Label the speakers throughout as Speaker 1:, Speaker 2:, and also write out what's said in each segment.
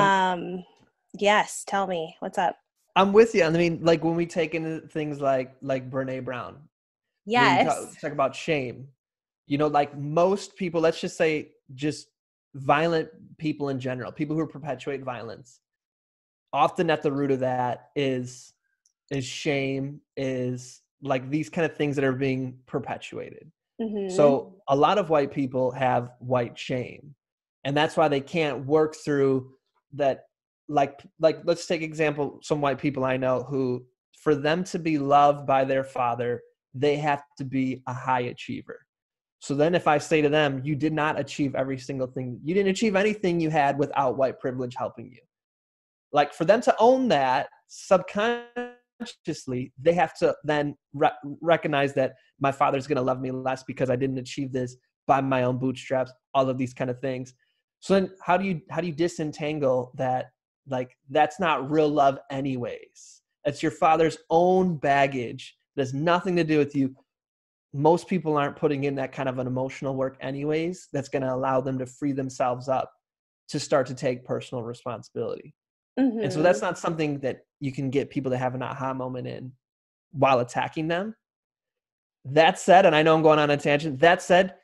Speaker 1: Um, yes, tell me what's up.
Speaker 2: I'm with you. I mean, like when we take into things like like Brene Brown.
Speaker 1: Yes.
Speaker 2: Talk, talk about shame. You know, like most people, let's just say just violent people in general, people who perpetuate violence. Often at the root of that is is shame, is like these kind of things that are being perpetuated.
Speaker 1: Mm-hmm.
Speaker 2: So a lot of white people have white shame. And that's why they can't work through that like like let's take example some white people I know who for them to be loved by their father, they have to be a high achiever. So then if I say to them, you did not achieve every single thing, you didn't achieve anything you had without white privilege helping you. Like for them to own that subconsciously, they have to then re- recognize that my father's going to love me less because I didn't achieve this by my own bootstraps, all of these kind of things. So then how do you how do you disentangle that like that's not real love anyways. It's your father's own baggage that has nothing to do with you. Most people aren't putting in that kind of an emotional work anyways that's going to allow them to free themselves up to start to take personal responsibility.
Speaker 1: Mm-hmm.
Speaker 2: And so that's not something that you can get people to have an aha moment in while attacking them. That said, and I know I'm going on a tangent, that said,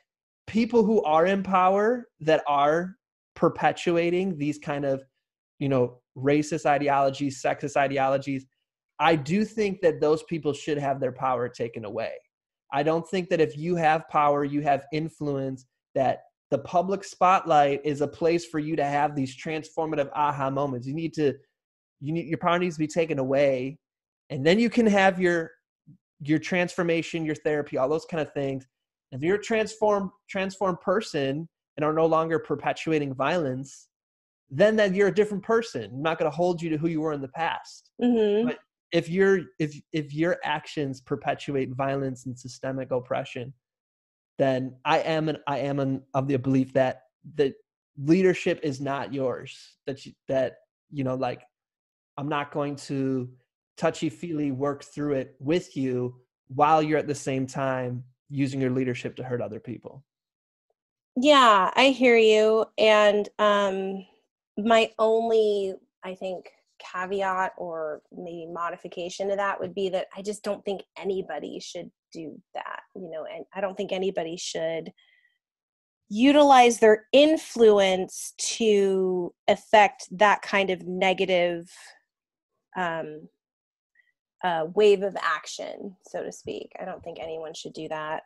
Speaker 2: people who are in power that are perpetuating these kind of you know racist ideologies sexist ideologies i do think that those people should have their power taken away. I don't think that if you have power you have influence that the public spotlight is a place for you to have these transformative aha moments. You need to you need your power needs to be taken away and then you can have your your transformation your therapy all those kind of things. If you're a transformed transformed person and are no longer perpetuating violence then that you're a different person. I'm not going to hold you to who you were in the past.
Speaker 1: Mm-hmm.
Speaker 2: But if your if if your actions perpetuate violence and systemic oppression, then I am an I am an, of the belief that that leadership is not yours. That you, that you know like I'm not going to touchy feely work through it with you while you're at the same time using your leadership to hurt other people.
Speaker 1: Yeah, I hear you. And um my only i think caveat or maybe modification to that would be that i just don't think anybody should do that you know and i don't think anybody should utilize their influence to affect that kind of negative um, uh, wave of action so to speak i don't think anyone should do that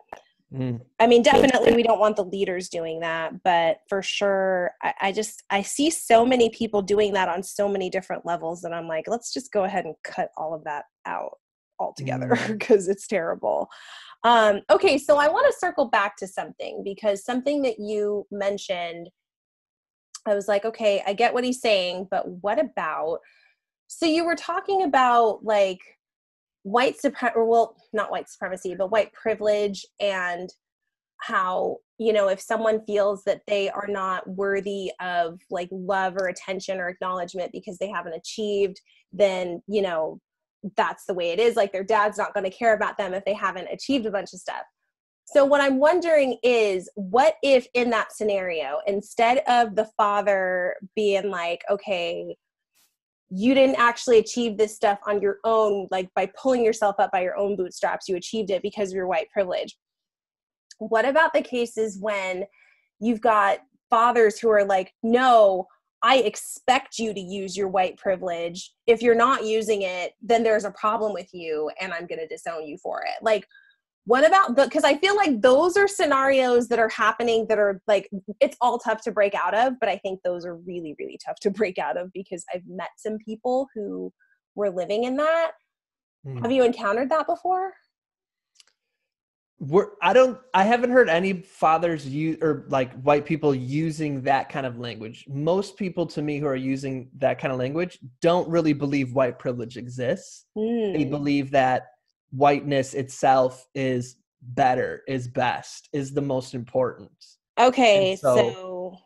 Speaker 2: Mm.
Speaker 1: I mean, definitely we don't want the leaders doing that, but for sure, I, I, just I see so many people doing that on so many different levels that I'm like, let's just go ahead and cut all of that out altogether because mm. it's terrible. Um, okay, so I want to circle back to something because something that you mentioned, I was like, okay, I get what he's saying, but what about? So you were talking about like white supremacy, well, not white supremacy, but white privilege and how you know if someone feels that they are not worthy of like love or attention or acknowledgement because they haven't achieved then you know that's the way it is. Like their dad's not going to care about them if they haven't achieved a bunch of stuff. So what i'm wondering is what if in that scenario instead of the father being like okay you didn't actually achieve this stuff on your own like by pulling yourself up by your own bootstraps you achieved it because of your white privilege. What about the cases when you've got fathers who are like no i expect you to use your white privilege. If you're not using it then there's a problem with you and i'm going to disown you for it. Like what about the because i feel like those are scenarios that are happening that are like it's all tough to break out of but i think those are really really tough to break out of because i've met some people who were living in that mm. have you encountered that before
Speaker 2: we're i don't i haven't heard any fathers use or like white people using that kind of language most people to me who are using that kind of language don't really believe white privilege exists
Speaker 1: mm.
Speaker 2: they believe that whiteness itself is better, is best, is the most important.
Speaker 1: Okay, so, so,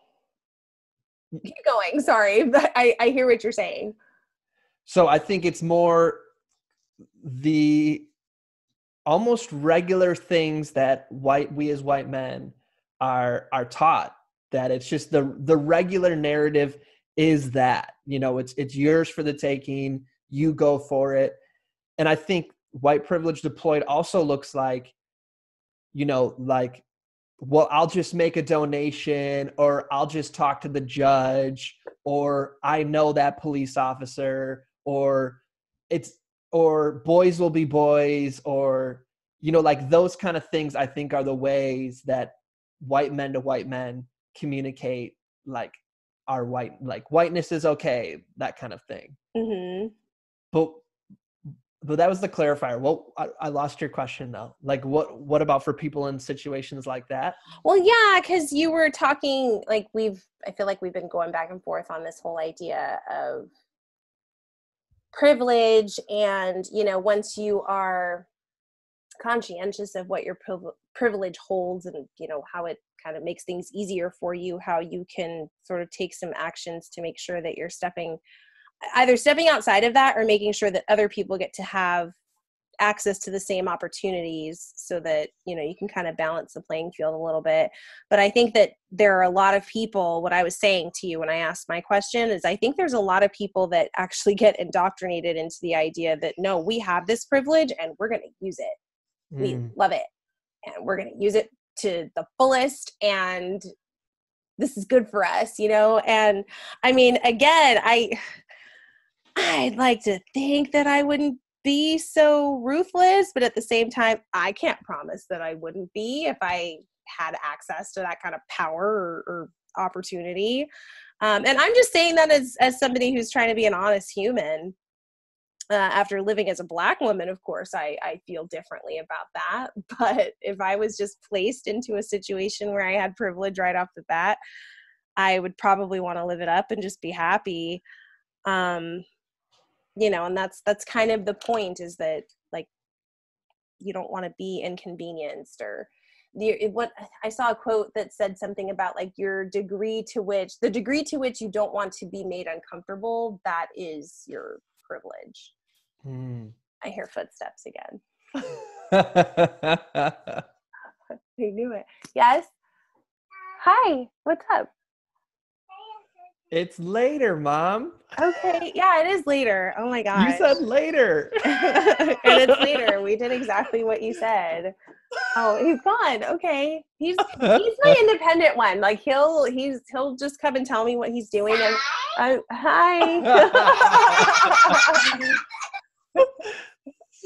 Speaker 1: keep going. Sorry, but I, I hear what you're saying.
Speaker 2: So I think it's more the almost regular things that white we as white men are are taught that it's just the the regular narrative is that you know it's it's yours for the taking you go for it and i think white privilege deployed also looks like you know like well i'll just make a donation or i'll just talk to the judge or i know that police officer or it's or boys will be boys or you know like those kind of things i think are the ways that white men to white men communicate like our white like whiteness is okay that kind of thing.
Speaker 1: Hmm
Speaker 2: but but that was the clarifier well I, I lost your question though like what what about for people in situations like that
Speaker 1: Well, yeah, because you were talking like we've. I feel like we've been going back and forth on this whole idea of privilege, and you know, once you are conscientious of what your priv- privilege holds, and you know how it kind of makes things easier for you, how you can sort of take some actions to make sure that you're stepping either stepping outside of that or making sure that other people get to have access to the same opportunities so that you know you can kind of balance the playing field a little bit. But i think that there are a lot of people what i was saying to you when i asked my question is i think there's a lot of people that actually get indoctrinated into the idea that no we have this privilege and we're going to use it. We
Speaker 2: Mm.
Speaker 1: love it and we're going to use it to the fullest and this is good for us you know? And i mean again i i'd like to think that i wouldn't be so ruthless but at the same time i can't promise that i wouldn't be if i had access to that kind of power or, or opportunity. Um, and i'm just saying that as as somebody who's trying to be an honest human uh, after living as a black woman of course I, I feel differently about that. But if i was just placed into a situation where i had privilege right off the bat i would probably want to live it up and just be happy. Um you know and that's that's kind of the point is that like you don't want to be inconvenienced or the what i saw a quote that said something about like your degree to which the degree to which you don't want to be made uncomfortable that is your privilege.
Speaker 2: Mm.
Speaker 1: i hear footsteps again. I knew it. Yes? Hi what's up
Speaker 2: it's later mom.
Speaker 1: Okay yeah it is later. Oh my god
Speaker 2: you said later.
Speaker 1: And it's later. We did exactly what you said. Oh he's gone. Okay. He's he's my independent one. Like he'll he's he'll just come and tell me what he's doing. And I, hi.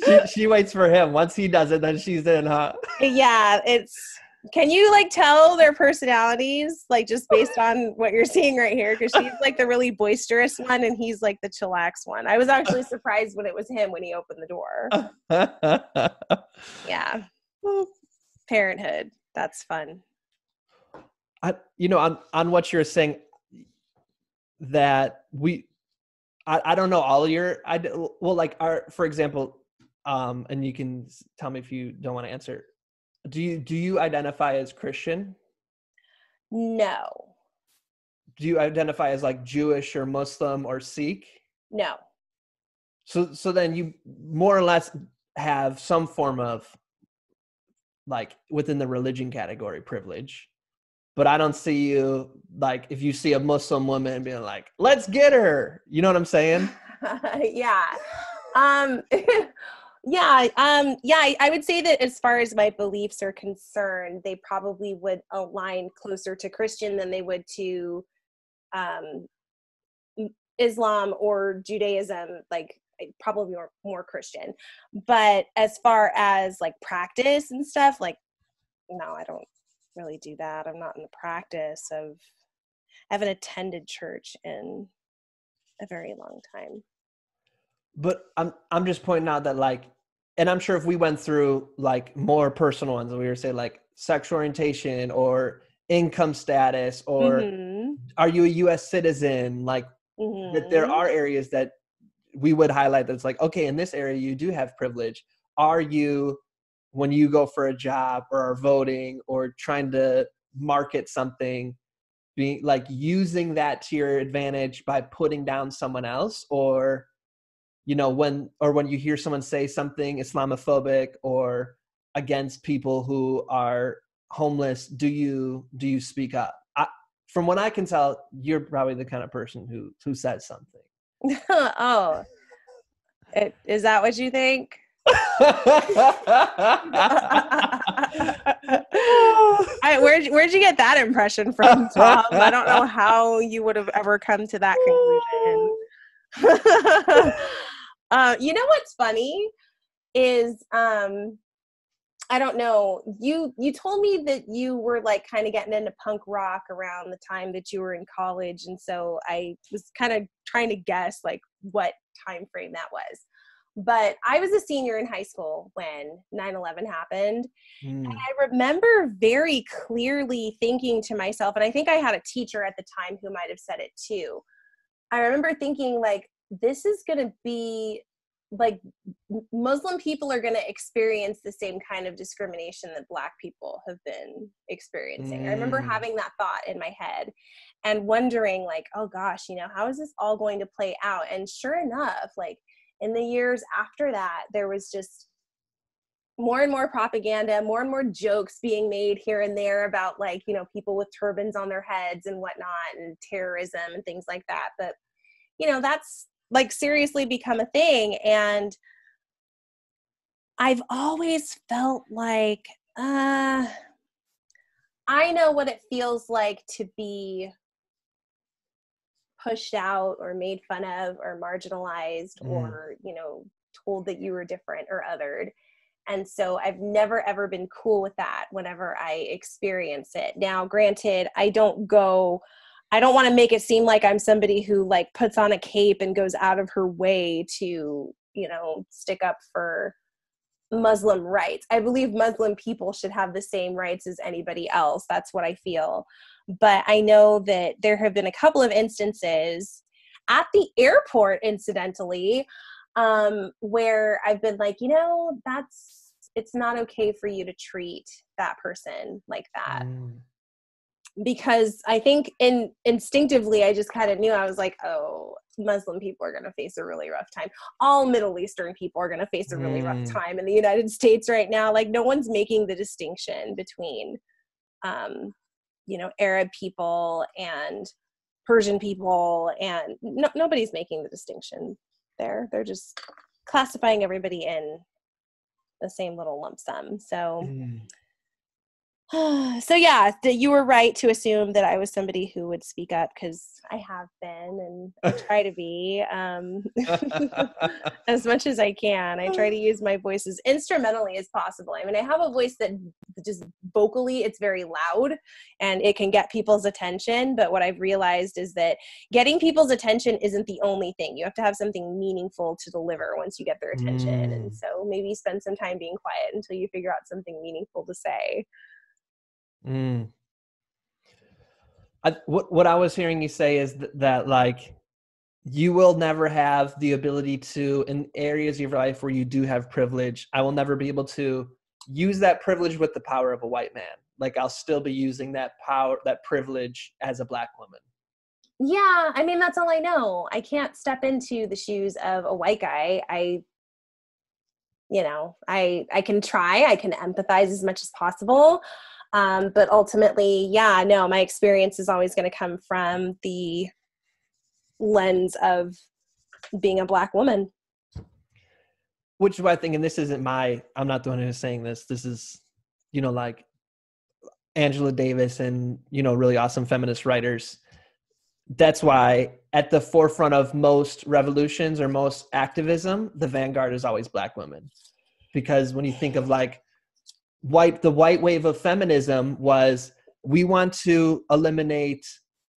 Speaker 2: She, she waits for him. Once he does it then she's in huh?
Speaker 1: Yeah it's can you like tell their personalities like just based on what you're seeing right here? Because she's like the really boisterous one and he's like the chillax one. I was actually surprised when it was him when he opened the door. Yeah. Parenthood. That's fun.
Speaker 2: I, you know, on on what you're saying, that we, I, I don't know all your, I well, like our, for example, um, and you can tell me if you don't want to answer. Do you do you identify as Christian?
Speaker 1: no
Speaker 2: Do you identify as like Jewish or Muslim or Sikh?
Speaker 1: no
Speaker 2: So so then you more or less have some form of like within the religion category privilege. But I don't see you like if you see a Muslim woman being like, "Let's get her." You know what I'm saying?
Speaker 1: yeah um yeah um yeah I, I would say that as far as my beliefs are concerned they probably would align closer to christian than they would to um islam or judaism like eh, probably more, more christian. But as far as like practice and stuff like no i don't really do that. I'm not in the practice of i haven't attended church in a very long time
Speaker 2: But I'm I'm just pointing out that like, and I'm sure if we went through like more personal ones, we were say like sexual orientation or income status or
Speaker 1: Mhm,
Speaker 2: are you a U.S. citizen? Like that there
Speaker 1: mhm.
Speaker 2: are areas that we would highlight that's like okay in this area you do have privilege are you when you go for a job or are voting or trying to market something being like using that to your advantage by putting down someone else or you know when or when you hear someone say something islamophobic or against people who are homeless do you do you speak up I, from what I can tell, you're probably the kind of person who who says something.
Speaker 1: oh, it, is that what you think? I, where'd, where'd you get that impression from, Tom? I don't know how you would have ever come to that conclusion. uh, you know what's funny is um, I don't know. You you told me that you were like kind of getting into punk rock around the time that you were in college, and so I was kind of trying to guess like what time frame that was. But I was a senior in high school when 9/11 happened, mm. and I remember very clearly thinking to myself, and I think I had a teacher at the time who might have said it too. I remember thinking like this is going to be like muslim people are going to experience the same kind of discrimination that black people have been experiencing mm. i remember mm. having that thought in my head and wondering like oh gosh you know how is this all going to play out and sure enough like in the years after that there was just more and more propaganda more and more jokes being made here and there about like you know people with turbans on their heads and whatnot and terrorism and things like that but you know that's like seriously become a thing and i've always felt like uh i know what it feels like to be pushed out or made fun of or marginalized mm. or you know told that you were different or othered and so i've never ever been cool with that whenever i experience it now granted i don't go I don't want to make it seem like I'm somebody who like puts on a cape and goes out of her way to, you know, stick up for Muslim rights. I believe Muslim people should have the same rights as anybody else. That's what I feel. But I know that there have been a couple of instances at the airport, incidentally, um, where I've been like, you know, that's it's not okay for you to treat that person like that. Mm because I think in instinctively I just kind of knew I was like, oh, Muslim people are going to face a really rough time. All Middle Eastern people are going to face a really mm. rough time in the United States right now. Like no one's making the distinction between, um, you know, Arab people and Persian people, and no, nobody's making the distinction there. They're just classifying everybody in the same little lump sum. So. Mm so yeah, you were right to assume that I was somebody who would speak up because I have been and I try to be um, as much as I can. I try to use my voice as instrumentally as possible. I mean, I have a voice that just vocally it's very loud and it can get people's attention. But what I've realized is that getting people's attention isn't the only thing. You have to have something meaningful to deliver once you get their attention. Mm. And so maybe spend some time being quiet until you figure out something meaningful to say.
Speaker 2: Mm. I, what what I was hearing you say is that, that like you will never have the ability to in areas of your life where you do have privilege. I will never be able to use that privilege with the power of a white man. Like I'll still be using that power, that privilege as a black woman.
Speaker 1: Yeah, I mean that's all I know. I can't step into the shoes of a white guy. I you know, I I can try, I can empathize as much as possible. Um, but ultimately, yeah, no, my experience is always going to come from the lens of being a black woman.
Speaker 2: Which is why I think, and this isn't my, I'm not the one who's saying this. This is, you know, like Angela Davis and, you know, really awesome feminist writers. That's why at the forefront of most revolutions or most activism, the vanguard is always black women. Because when you think of like white the white wave of feminism was we want to eliminate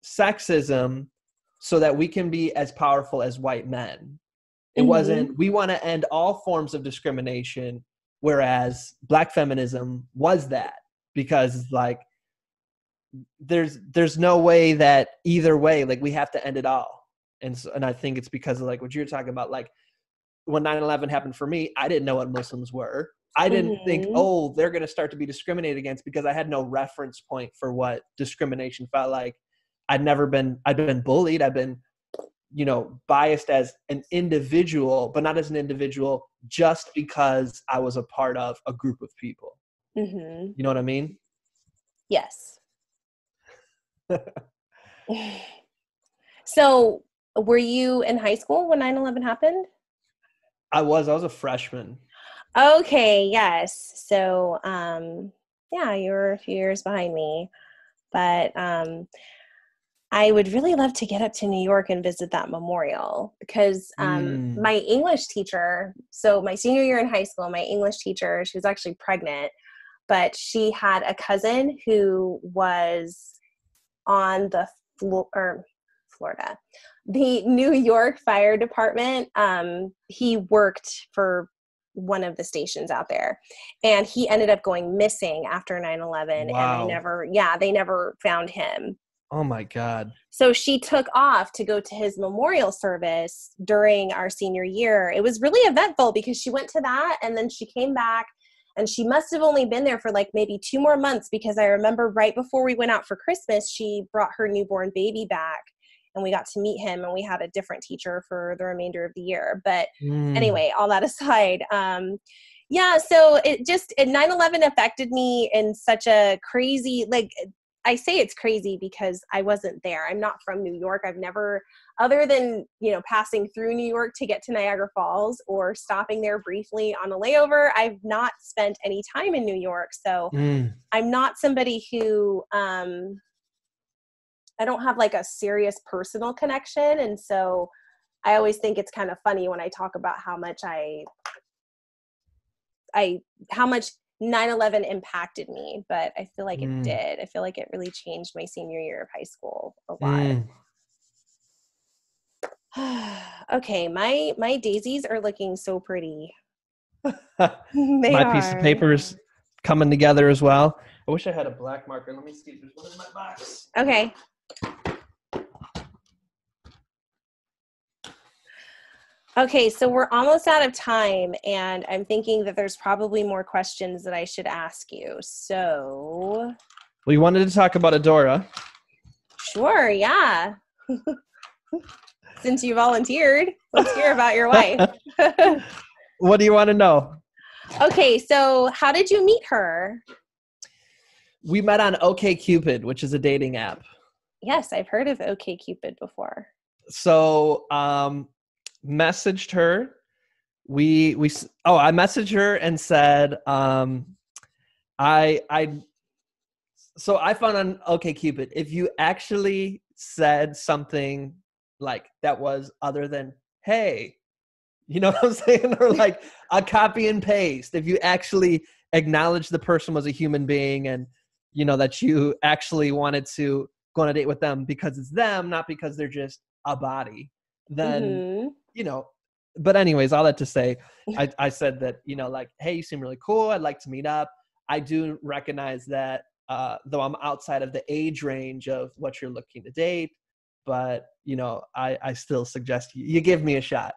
Speaker 2: sexism so that we can be as powerful as white men. It mm-hmm. wasn't we want to end all forms of discrimination whereas black feminism was that because like there's there's no way that either way like we have to end it all. And so, and I think it's because of like what you're talking about like when 9/11 happened for me, I didn't know what Muslims were. I didn't mm-hmm. think, oh, they're going to start to be discriminated against because I had no reference point for what discrimination felt like. I'd never been, I'd been bullied. I've been, you know, biased as an individual, but not as an individual just because I was a part of a group of people. Mm-hmm. You know what I mean?
Speaker 1: Yes. So, were you in high school when 9 11 happened?
Speaker 2: I was. I was a freshman.
Speaker 1: Okay, yes. So, um, yeah, you were a few years behind me. But um, I would really love to get up to New York and visit that memorial because um,
Speaker 2: Mm.
Speaker 1: my English teacher, so my senior year in high school, my English teacher, she was actually pregnant, but she had a cousin who was on the Flo- or Florida, the New York Fire Department. Um, he worked for one of the stations out there and he ended up going missing after 9-11 and they never yeah they never found him
Speaker 2: Oh my god.
Speaker 1: so she took off to go to his memorial service during our senior year. It was really eventful because she went to that and then she came back and she must have only been there for like maybe two more months because I remember right before we went out for Christmas, she brought her newborn baby back and we got to meet him and we had a different teacher for the remainder of the year. But
Speaker 2: Mm.
Speaker 1: anyway, all that aside, um, yeah, so it just it 9/11 affected me in such a crazy like I say it's crazy because I wasn't there. I'm not from New York. I've never other than, you know, passing through New York to get to Niagara Falls or stopping there briefly on a layover, I've not spent any time in New York. So,
Speaker 2: Mm.
Speaker 1: I'm not somebody who um I don't have like a serious personal connection and so I always think it's kind of funny when I talk about how much I I how much 9/11 impacted me, but I feel like it
Speaker 2: Mm.
Speaker 1: did. I feel like it really changed my senior year of high school a lot.
Speaker 2: Mm.
Speaker 1: okay, my my daisies are looking so pretty. they
Speaker 2: my piece of paper is coming together as well. I wish I had a black marker. Let me see if there's one in my box.
Speaker 1: Okay. Okay, so we're almost out of time, and I'm thinking that there's probably more questions that I should ask you. So,
Speaker 2: Well, you wanted to talk about Adora.
Speaker 1: sure, yeah. Since you volunteered, let's hear about your wife.
Speaker 2: What do you want to know?
Speaker 1: okay, so how did you meet her?
Speaker 2: We met on OKCupid, which is a dating app.
Speaker 1: Yes, I've heard of OKCupid before.
Speaker 2: So, um, messaged her. We we oh, I messaged her and said, um, I I. So I found on OKCupid if you actually said something like that was other than "Hey," you know what I'm saying, or like a copy and paste. If you actually acknowledge the person was a human being and you know that you actually wanted to go on a date with them because it's them, not because they're just a body, then
Speaker 1: Mhm.
Speaker 2: you know. But anyways, all that to say, I, I said that you know, like, hey, you seem really cool. I'd like to meet up. I do recognize that, uh, though I'm outside of the age range of what you're looking to date, but you know, I I still suggest you, you give me a shot.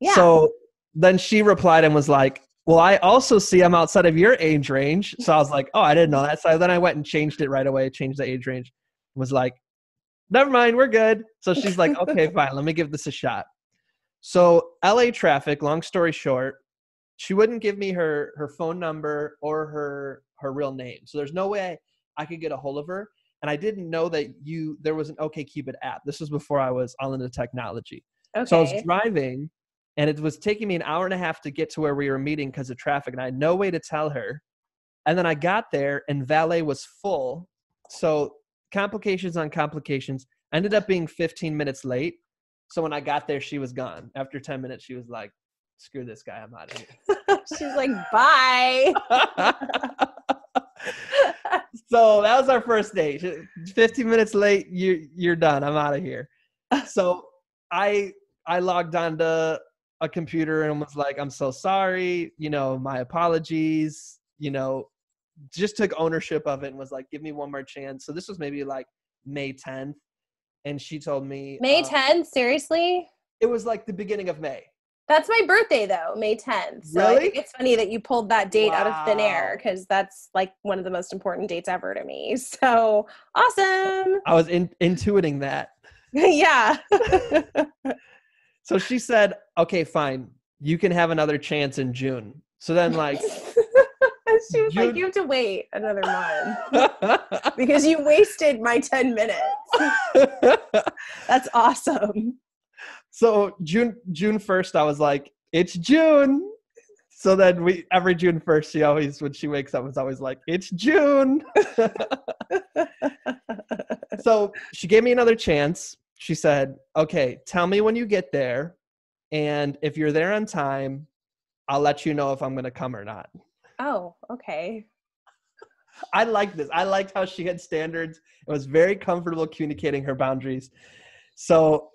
Speaker 1: Yeah.
Speaker 2: So then she replied and was like, Well, I also see I'm outside of your age range. So I was like, Oh, I didn't know that. So then I went and changed it right away, changed the age range, was like, Never mind, we're good. So she's like, Okay, fine, let me give this a shot. So LA traffic, long story short, she wouldn't give me her her phone number or her her real name. So there's no way I could get a hold of her. And I didn't know that you there was an OKCupid app. This was before I was all into technology.
Speaker 1: okay.
Speaker 2: So I was driving, and it was taking me an hour and a half to get to where we were meeting because of traffic, and I had no way to tell her. And then I got there, and valet was full. So complications on complications. Ended up being 15 minutes late. So when I got there, she was gone. After 10 minutes, she was like, "Screw this guy, I'm out of here."
Speaker 1: She's like, bye.
Speaker 2: so that was our first date. 15 minutes late, you you're done. I'm out of here. So I I logged onto a computer and was like, I'm so sorry, you know, my apologies, you know, just took ownership of it and was like, give me one more chance. So this was maybe like May 10th. And she told me
Speaker 1: May
Speaker 2: uh,
Speaker 1: 10th, seriously?
Speaker 2: It was like the beginning of May.
Speaker 1: That's my birthday though, May 10th. So
Speaker 2: Really?
Speaker 1: it's funny that you pulled that date out of thin air because that's like one of the most important dates ever to me. So awesome.
Speaker 2: I was in, intuiting that.
Speaker 1: yeah.
Speaker 2: So she said, okay, fine. You can have another chance in June. So then, like,
Speaker 1: she was like,
Speaker 2: You-
Speaker 1: you have to wait another month because you wasted my 10 minutes. That's awesome.
Speaker 2: so June June first, I was like, it's June. So then we every June first, she always when she wakes up is always like, it's June. so she gave me another chance. She said, okay, tell me when you get there, and if you're there on time, I'll let you know if I'm gonna come or not.
Speaker 1: Oh, okay.
Speaker 2: I like this. I liked how she had standards. It was very comfortable communicating her boundaries. So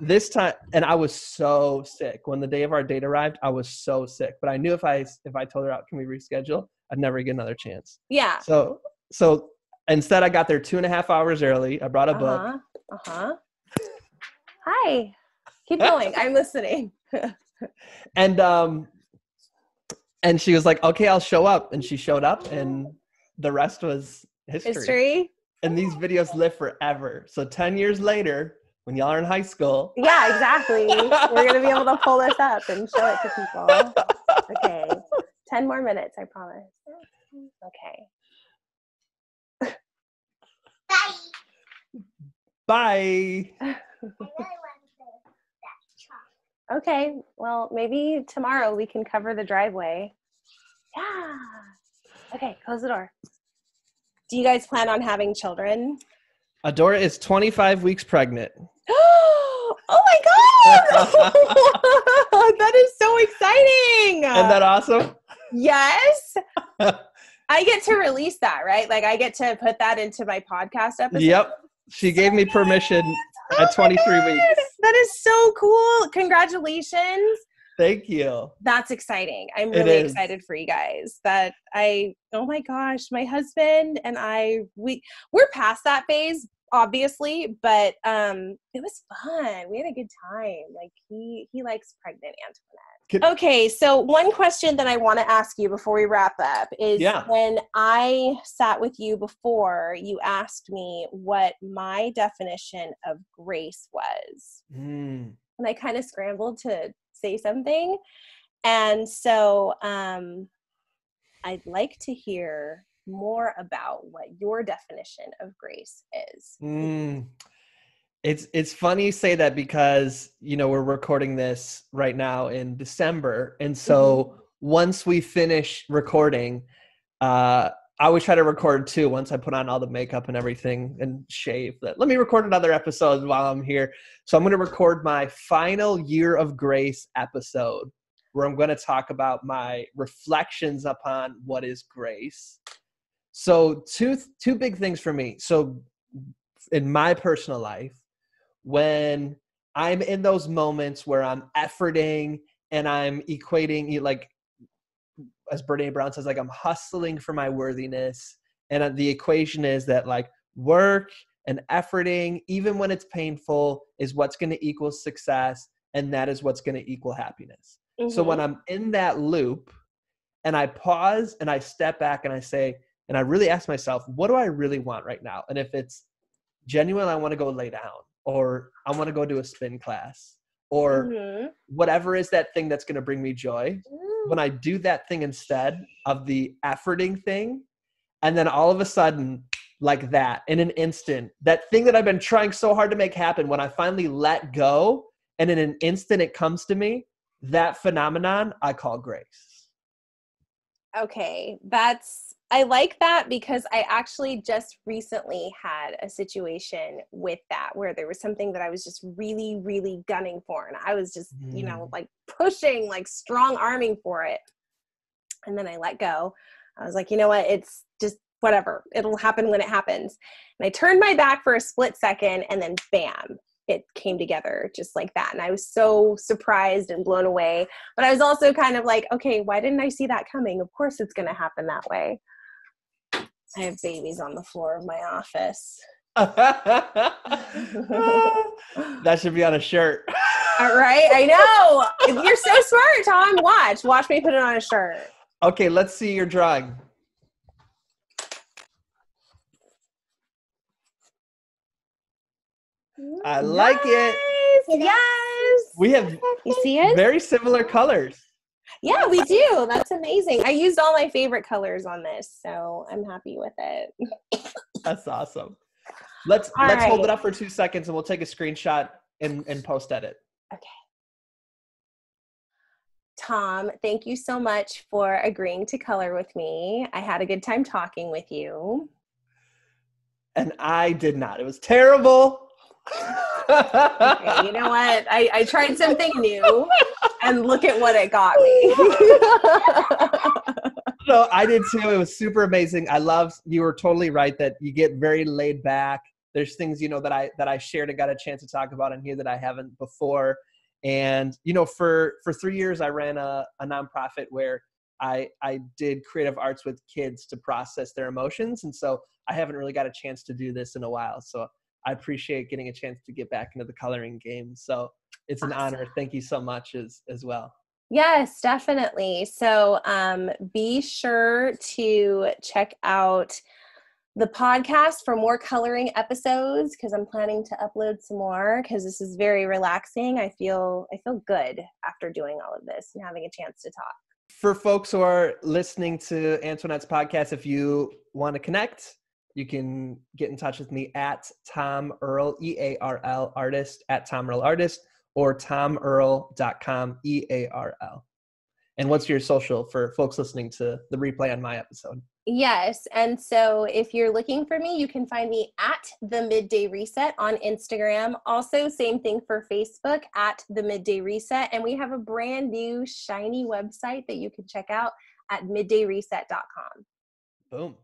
Speaker 2: this time, and I was so sick when the day of our date arrived. I was so sick, but I knew if I if I told her out, can we reschedule? I'd never get another chance.
Speaker 1: Yeah.
Speaker 2: So so instead, I got there two and a half hours early. I brought a book.
Speaker 1: Uh-huh. Uh-huh. Hi. Keep going. I'm listening.
Speaker 2: and um and she was like okay i'll show up and she showed up and the rest was history,
Speaker 1: History?
Speaker 2: and these videos live forever so 10 years later when y'all are in high school
Speaker 1: Yeah, exactly. We're going to be able to pull this up and show it to people. Okay. 10 more minutes, I promise. Okay.
Speaker 2: Bye.
Speaker 1: Bye Okay. Well, maybe tomorrow we can cover the driveway. Yeah. Okay, close the door. Do you guys plan on having children?
Speaker 2: adora is 25 weeks pregnant
Speaker 1: oh my god! that is so exciting.
Speaker 2: isn't that awesome
Speaker 1: yes. I get to release that, right? Like I get to put that into my podcast episode.
Speaker 2: yep she gave me permission
Speaker 1: Oh
Speaker 2: at 23
Speaker 1: God,
Speaker 2: weeks
Speaker 1: That is so cool. Congratulations.
Speaker 2: thank you
Speaker 1: That's exciting. I'm really excited for you guys. That I oh my gosh, my husband and I we we're past that phase obviously, but um it was fun. We had a good time. Like he he likes pregnant Antoinette. Okay, so one question that I want to ask you before we wrap up is
Speaker 2: Yeah.
Speaker 1: when I sat with you before, you asked me what my definition of grace was
Speaker 2: Mm.
Speaker 1: and I kind of scrambled to say something. And so um, I'd like to hear more about what your definition of grace is.
Speaker 2: Mm. It's it's funny you say that because you know we're recording this right now in December, and so once we finish recording, uh, I always try to record too. Once I put on all the makeup and everything and shave, that let me record another episode while I'm here. So I'm going to record my final year of grace episode, where I'm going to talk about my reflections upon what is grace. So two two big things for me. So in my personal life when I'm in those moments where I'm efforting and I'm equating like as Brene Brown says like I'm hustling for my worthiness and uh, the equation is that like work and efforting even when it's painful is what's going to equal success and that is what's going to equal happiness. So
Speaker 1: Mhm.
Speaker 2: when I'm in that loop and I pause and I step back and I say, and I really ask myself, what do I really want right now? And if it's genuine, I want to go lay down, or I want to go do a spin class, or
Speaker 1: Mhm.
Speaker 2: whatever is that thing that's going to bring me joy. When I do that thing instead of the efforting thing, and then all of a sudden, like that, in an instant, that thing that I've been trying so hard to make happen, when I finally let go and in an instant it comes to me, that phenomenon I call grace.
Speaker 1: Okay, that's I like that because I actually just recently had a situation with that where there was something that I was just really, really gunning for, and I was just, you know,
Speaker 2: Mm.
Speaker 1: like pushing, like strong arming for it, and then I let go. I was like, you know what? It's just whatever. It'll happen when it happens. And I turned my back for a split second, and then bam, it came together just like that. And I was so surprised and blown away. But I was also kind of like, okay, why didn't I see that coming? Of course it's going to happen that way. I have babies on the floor of my office.
Speaker 2: that should be on a shirt.
Speaker 1: All right, I know. You're so smart, Tom. Watch. Watch me put it on a shirt.
Speaker 2: Okay, let's see your drawing. I like it.
Speaker 1: Yes.
Speaker 2: We have
Speaker 1: You see it?
Speaker 2: very similar colors.
Speaker 1: Yeah, we do. That's amazing. I used all my favorite colors on this, so I'm happy with it.
Speaker 2: That's awesome. Let's
Speaker 1: All
Speaker 2: let's hold it up for two seconds and we'll take a screenshot and, and post edit. Okay.
Speaker 1: Tom, thank you so much for agreeing to color with me. I had a good time talking with you.
Speaker 2: And I did not. It was terrible.
Speaker 1: Okay, you know what? I, I tried something new and look at what it got me.
Speaker 2: no, I did too. It was super amazing. I love you were totally right that you get very laid back. There's things, you know, that I that I shared and got a chance to talk about in here that I haven't before. And, you know, for for three years I ran a, a nonprofit where I I did creative arts with kids to process their emotions. And so I haven't really got a chance to do this in a while. So I appreciate getting a chance to get back into the coloring game. So it's an honor. Thank you so much as as well.
Speaker 1: Yes, definitely. So um, be sure to check out the podcast for more coloring episodes because I'm planning to upload some more because this is very relaxing. I feel I feel good after doing all of this and having a chance to talk.
Speaker 2: for folks who are listening to Antoinette's podcast, if you want to connect, you can get in touch with me at Tom Earl, E A R L artist, at Tom Earl artist, or tomearl.com, E A R L. And what's your social for folks listening to the replay on my episode?
Speaker 1: Yes. And so if you're looking for me, you can find me at the Midday Reset on Instagram. Also, same thing for Facebook at the Midday Reset. And we have a brand new shiny website that you can check out at middayreset.com.
Speaker 2: Boom.